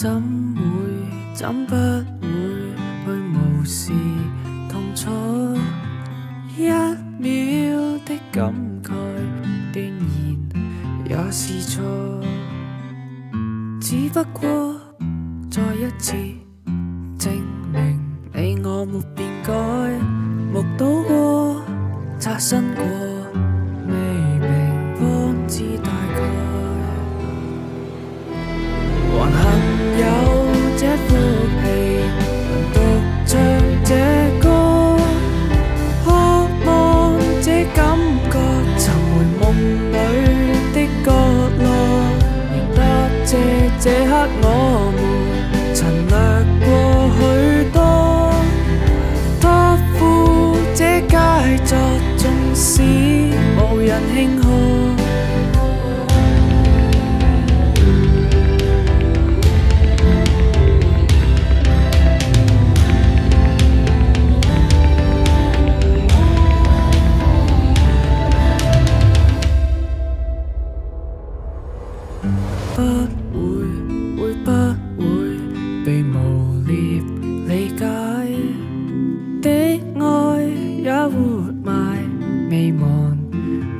怎会？怎不会去无视痛楚？一秒的感慨，断然也是错。只不过再一次证明你我没变改，目睹过，擦身过，我们曾掠过许多，托付这佳作，纵使无人庆贺。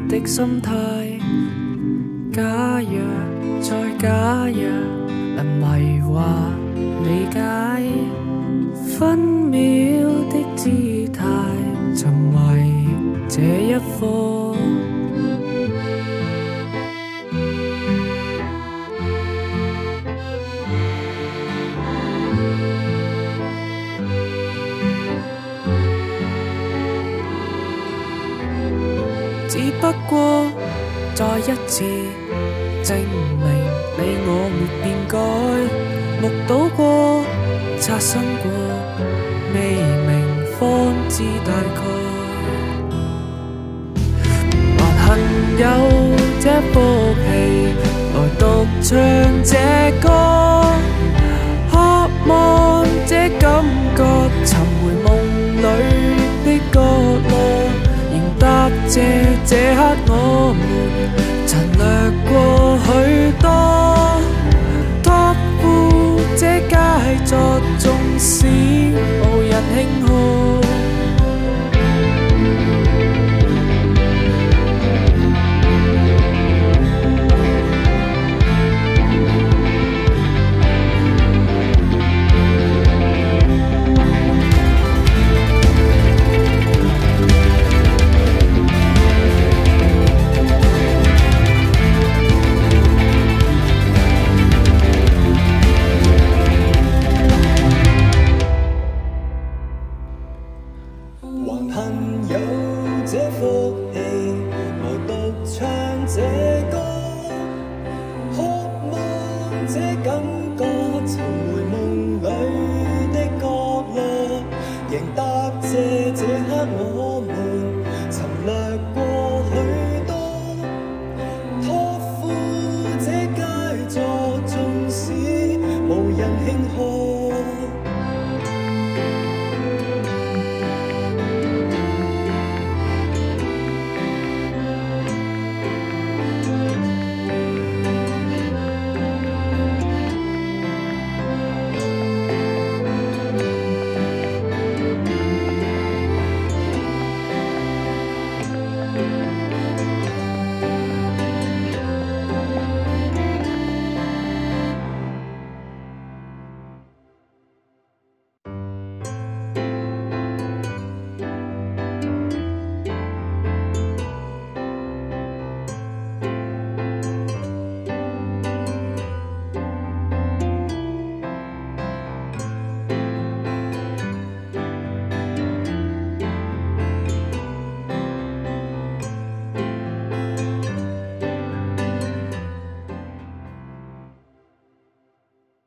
的心态。假若再假若能迷惑理解，分秒的姿态，沉迷这一课。 只不過再一次證明你我沒變改，目睹過，擦身過，未明方知大概。還幸有這福氣來獨唱這歌，渴望這感覺尋回夢裏的角落。仍答謝这刻我们曾掠过这感觉重回梦里的角落，仍答谢这刻我们曾掠过